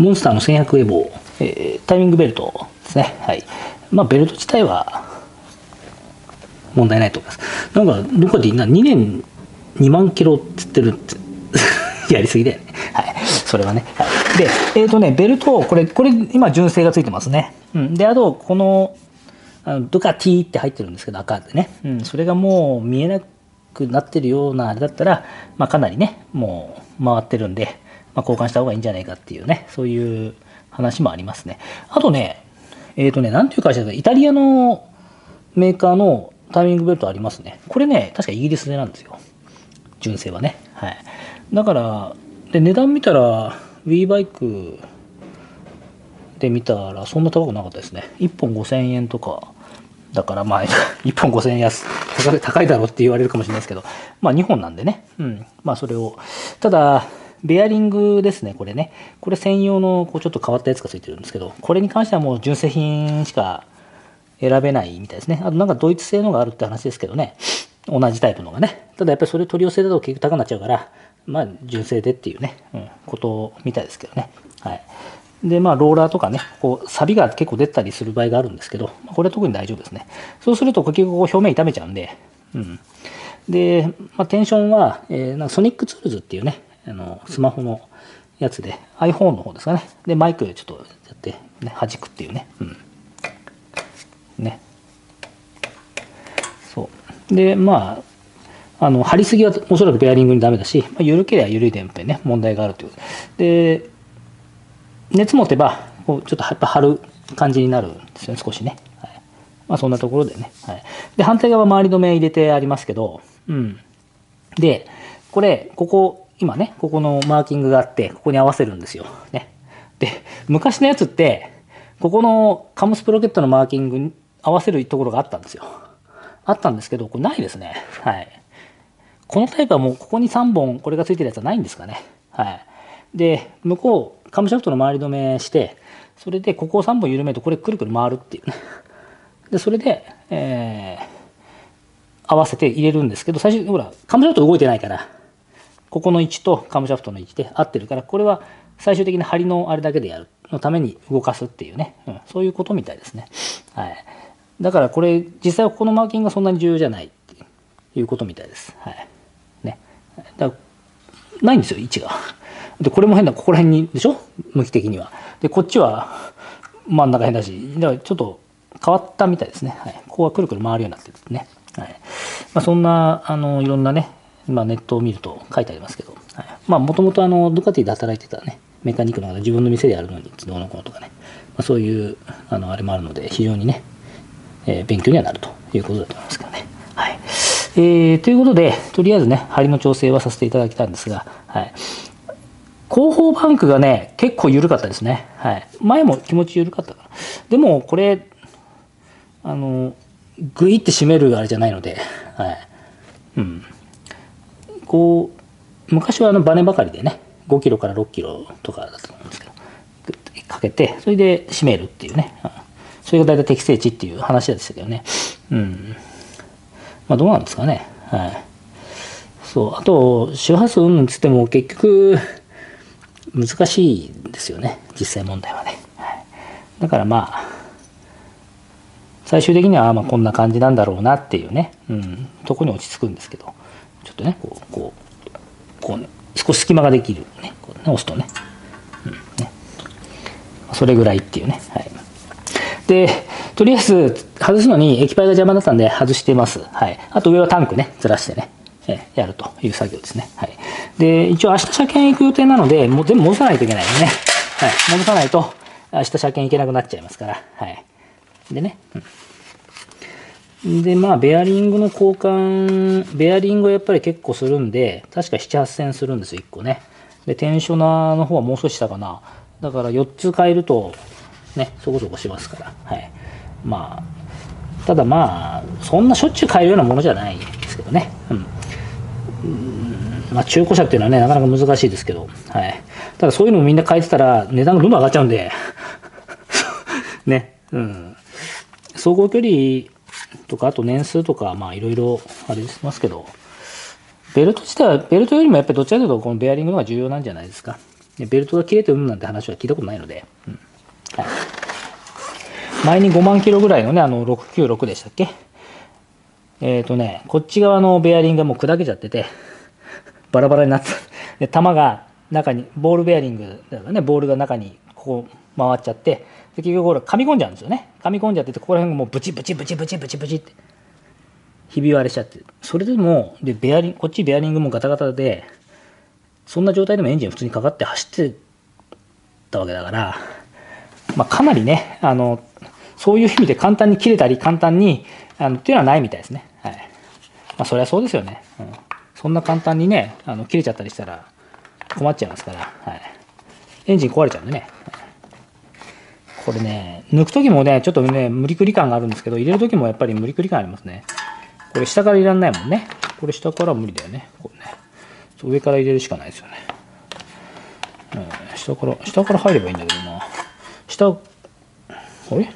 モンスターの1100エボー、えータイミングベルトですね。はい。まあ、ベルト自体は問題ないと思います。なんか、どこかでな？2年2万キロって言ってるって、やりすぎだよね。はい。それはね。はい、で、えっ、とね、ベルト、これ、これ、今、純正がついてますね。うん。で、あと、この、あのドカティって入ってるんですけど、赤でね。うん。それがもう見えなくなってるようなあれだったら、まあ、かなりね、もう回ってるんで、まあ、交換した方がいいんじゃないかっていうね、そういう話もありますね。あとね、えっ、とね、なんていう会社ですか、イタリアのメーカーのタイミングベルトありますね。これね、確かイギリス製なんですよ。純正はね。はい。だから、で、値段見たら、WE バイクで見たら、そんな高くなかったですね。1本5000円とか。だからまあ、1本5000円安、高いだろうって言われるかもしれないですけど、まあ2本なんでね。うん。まあそれを。ただ、ベアリングですね、これね。これ専用のこうちょっと変わったやつがついてるんですけど、これに関してはもう純正品しか選べないみたいですね。あとなんかドイツ製のがあるって話ですけどね。同じタイプのがね。ただやっぱりそれ取り寄せだと結局高くなっちゃうから、まあ純正でっていうね、うん、ことみたいですけどね。はい。で、まあローラーとかね、こう、錆が結構出たりする場合があるんですけど、これは特に大丈夫ですね。そうすると結局こう表面傷めちゃうんで、うん。で、まあ、テンションは、えーなんかソニックツールズっていうね、あのスマホのやつで iPhone の方ですかね。で、マイクちょっとやって、ね、弾くっていうね。うん。ね。そう。で、まあ、あの、張りすぎはおそらくベアリングにダメだし、まあ、緩ければ緩いでやっぱりね、問題があるということで。で、熱持てば、こうちょっとやっぱ張る感じになるんですよね、少しね。はい、まあそんなところでね。はい、で、反対側周り止め入れてありますけど、うん。で、これ、ここ、今ね、ここのマーキングがあって、ここに合わせるんですよ。ね。で、昔のやつって、ここのカムスプロケットのマーキングに合わせるところがあったんですよ。あったんですけど、これないですね。はい。このタイプはもうここに3本これがついてるやつはないんですかね。はい。で、向こう、カムシャフトの周り止めして、それでここを3本緩めるとこれくるくる回るっていうね。で、それで、えー、合わせて入れるんですけど、最初、ほら、カムシャフト動いてないから、ここの位置とカムシャフトの位置で合ってるから、これは最終的に針のあれだけでやるのために動かすっていうね、うん、そういうことみたいですね。はい。だからこれ、実際はここのマーキングがそんなに重要じゃないっていうことみたいです。はい。ね。だないんですよ、位置が。で、これも変だ、ここら辺に、でしょ？向き的には。で、こっちは真ん中変だし、だからちょっと変わったみたいですね。はい。ここはくるくる回るようになってるんですね。はい。まあ、そんな、あの、いろんなね、まあ、ネットを見ると書いてありますけど、はい、まあ、もともとあの、ドゥカティで働いてたね、メカニックの方自分の店でやるのに、どうのこうのとかね、まあ、そういう、あの、あれもあるので、非常にね、えー勉強にはなるということだと思いますけどね。はい。えー、ということで、とりあえずね、針の調整はさせていただきたんですが、はい。後方バンクがね、結構緩かったですね。はい。前も気持ち緩かったから。でも、これ、あの、グイって締めるあれじゃないので、はい。うん。こう、昔はあのバネばかりでね、5キロから6キロとかだと思うんですけど、かけて、それで締めるっていうね。それが大体適正値っていう話でしたけどね。うん。まあどうなんですかね。はい。そう。あと、周波数云々つっても結局、難しいんですよね。実際問題はね。だからまあ、最終的にはまあこんな感じなんだろうなっていうね、うん、とこに落ち着くんですけど、ちょっとね、こう、こう、こうね、少し隙間ができるね、こうね押すとね。うん、ね。それぐらいっていうね。はい。で、とりあえず外すのに液パイが邪魔だったんで外してます。はい。あと上はタンクね、ずらしてね、えやるという作業ですね。はい。で、一応明日車検行く予定なので、もう全部戻さないといけないよね。はい。戻さないと、明日車検行けなくなっちゃいますから。はい。でね。うん、で、まあ、ベアリングの交換、ベアリングはやっぱり結構するんで、確か7、8000するんですよ、1個ね。で、テンショナーの方はもう少ししたかな。だから4つ変えると、ね、そこそこしますから。はい。まあ、ただまあ、そんなしょっちゅう変えるようなものじゃないですけどね。うん。まあ、中古車っていうのはね、なかなか難しいですけど、はい。ただそういうのもみんな変えてたら、値段がどんどん上がっちゃうんで、ね、うん。走行距離とか、あと年数とか、まあ、いろいろ、あれしますけど、ベルト自体は、ベルトよりもやっぱりどっちかというと、このベアリングの方が重要なんじゃないですか。ベルトが切れてるなんて話は聞いたことないので、うん。はい、前に5万キロぐらいのね、あの696でしたっけ？えっ、ー、とね、こっち側のベアリングがもう砕けちゃってて、バラバラになってで、弾が中に、ボールベアリングだからね、ボールが中にこう回っちゃって、で結局これ噛み込んじゃうんですよね。噛み込んじゃってて、ここら辺がもうブチブチブチブチブチブチって、ひび割れしちゃって。それでも、で、ベアリン、こっちベアリングもガタガタで、そんな状態でもエンジン普通にかかって走ってたわけだから、まあ、かなりね、あの、そういう意味で簡単に切れたり、簡単に、あの、っていうのはないみたいですね。はい。まあ、そりゃそうですよね。うん。そんな簡単にね、あの、切れちゃったりしたら困っちゃいますから、はい。エンジン壊れちゃうんでね。これね、抜く時もね、ちょっとね、無理くり感があるんですけど、入れる時もやっぱり無理くり感ありますね。これ下から入れられないもんね。これ下から無理だよね。これね。上から入れるしかないですよね。うん、下から、下から入ればいいんだけどな。下、あれ？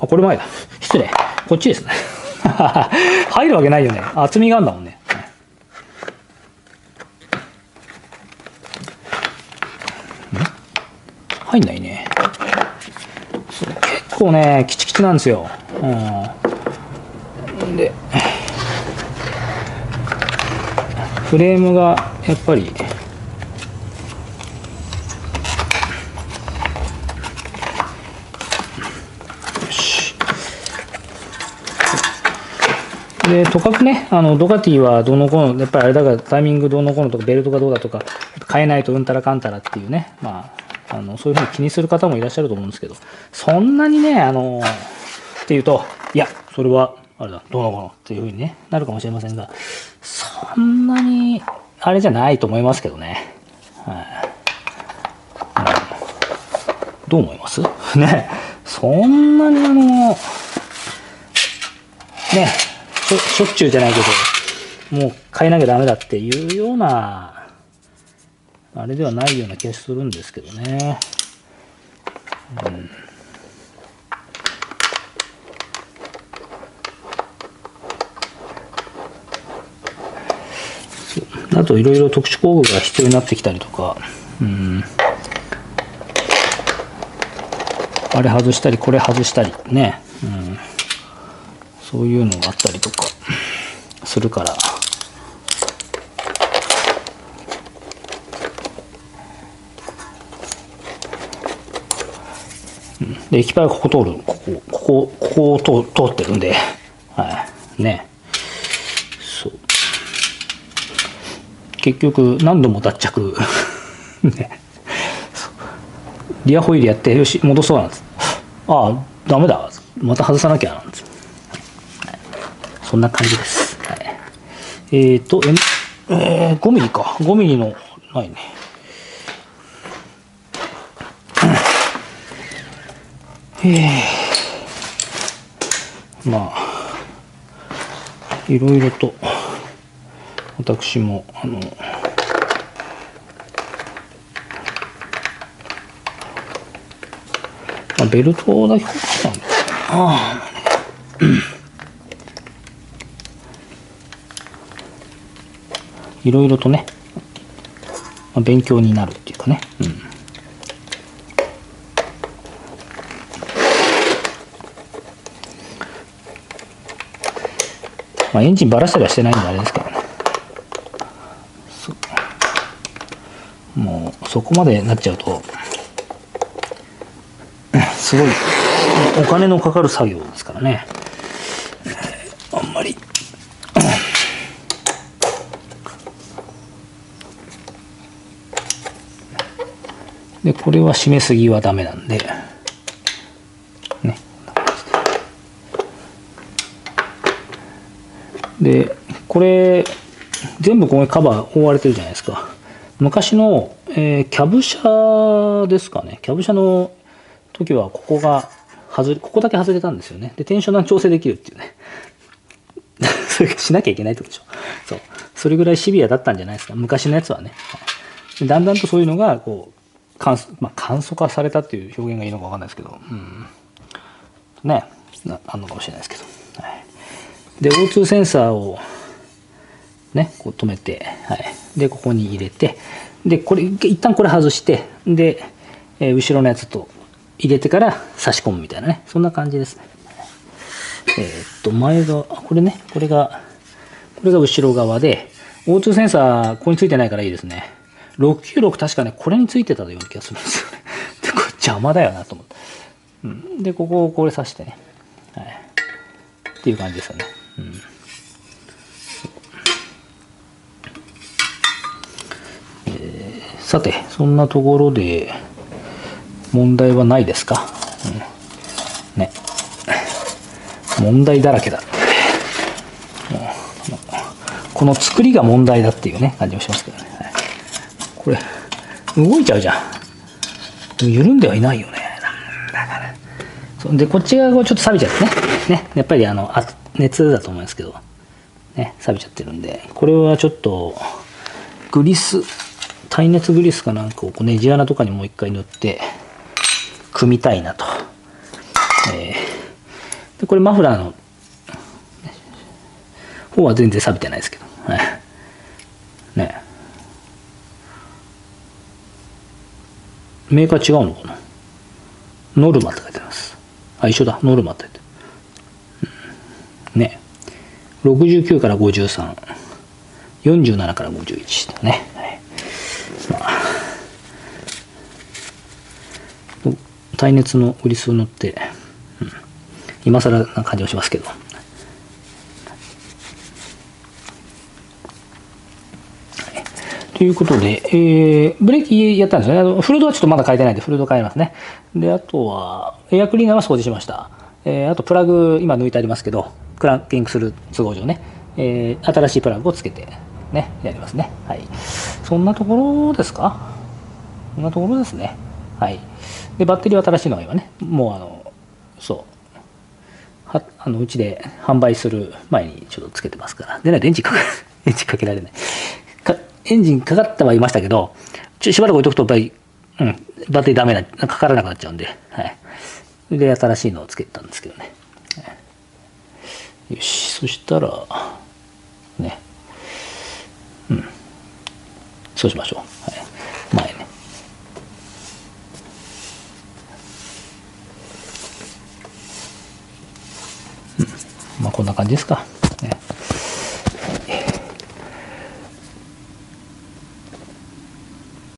あ、これ前だ。失礼。こっちですね。入るわけないよね。厚みがあるんだもんね。入んないね。構ね、キチキチなんですよ。うん。で、フレームがやっぱりで、とかくね、あの、ドカティはどのこの、やっぱりあれだからタイミングどうのこのとか、ベルトがどうだとか、変えないとうんたらかんたらっていうね、まあ、あの、そういうふうに気にする方もいらっしゃると思うんですけど、そんなにね、あの、っていうと、いや、それは、あれだ、どうなのこのっていうふうに、ね、なるかもしれませんが、そんなに、あれじゃないと思いますけどね。はい、どう思います？ね、そんなにあの、ね、しょしょっちゅうじゃないけど、もう変えなきゃダメだっていうような、あれではないような気がするんですけどね。うん。あといろいろ特殊工具が必要になってきたりとか、うん、あれ外したりこれ外したり。ね、うん、そういうのがあったりとかするから。で、液パイここ通る、ここ、ここ、ここを通ってるんで、はい、ね。そう。結局何度も脱着。ね。リアホイールやってよし戻そうなんですああダメだ。また外さなきゃなんです、はい、そんな感じです、はい、えっ、ー、とえー、5ミリか。5ミリのないね。えー、まあいろいろと私もあのまあベルトだけ欲しかったんだあ。あいろいろとね、まあ、勉強になるっていうかね、うん、まあ、エンジンばらしたりはしてないんであれですけどね。もうそこまでなっちゃうとすごいお金のかかる作業ですからね。あんまり。でこれは締めすぎはダメなんで。でこれ全部ここカバー覆われてるじゃないですか昔のえー、キャブ車ですかね。キャブ車の時はここが外れ、ここだけ外れたんですよね。で、テンション段調整できるっていうね。それしなきゃいけないってことでしょ。そう。それぐらいシビアだったんじゃないですか。昔のやつはね。だんだんとそういうのが、こう、簡素、まあ、簡素化されたっていう表現がいいのかわかんないですけど、うん。ね、なあんのかもしれないですけど。で、O2 センサーを、ね、こう止めて、はい。で、ここに入れて、でこれ一旦これ外してで、えー後ろのやつと入れてから差し込むみたいなね。そんな感じですね。えーっと前がこれねこれがこれが後ろ側で O2 センサーここについてないからいいですね。696確かねこれについてたような気がするんですよね。でこれ邪魔だよなと思って、うん、でここをこれ刺してね、はい、っていう感じですよね、うんさて、そんなところで問題はないですか、うん、ね。問題だらけだ。もうこの作りが問題だっていうね、感じもしますけどね。これ、動いちゃうじゃん。でも緩んではいないよね。だから。そんで、こっち側がちょっと錆びちゃってね。ね。やっぱりあの、あ熱だと思いますけど、ね、錆びちゃってるんで、これはちょっと、グリス、耐熱グリスかなんかをこうネジ穴とかにもう一回塗って組みたいなと、えーでこれマフラーの方は全然錆びてないですけど、はい、ね。メーカー違うのかな？ノルマって書いてます。あ一緒だ。ノルマって書いてある。うんね69から5347から51だね、はいまあ、耐熱のグリスを塗って、うん、今更な感じはしますけど。ということで、えー、ブレーキやったんですよね。あのフルードはちょっとまだ変えてないんで、フルード変えますね。で、あとは、エアクリーナーは掃除しました。えー、あと、プラグ、今抜いてありますけど、クランキングする都合上ね、えー、新しいプラグをつけて、ね、やりますね。はい。そんなところですか？そんなところですね。はい。で、バッテリーは新しいのが今ね、もうあの、そう、はあのうちで販売する前にちょっとつけてますから。でね、電池かか、エンジンかけられない。かエンジンかかってはいましたけど、ちょしばらく置いとくと、やっぱり、うん、バッテリーダメな、かからなくなっちゃうんで、はい。で、新しいのをつけたんですけどね。よし、そしたら、ね、うん、そうしましょう。はい、前ね。うん、まあこんな感じですかね。